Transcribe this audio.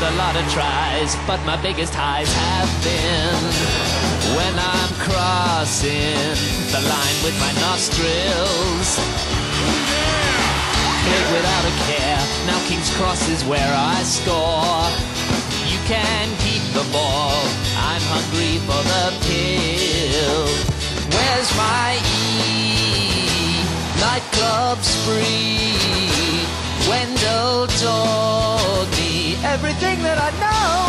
a lot of tries, but my biggest highs have been when I'm crossing the line with my nostrils. Played without a care. Now King's Cross is where I score. You can keep the ball. I'm hungry for the pill. Where's my E? Nightclub spree. everything that I know.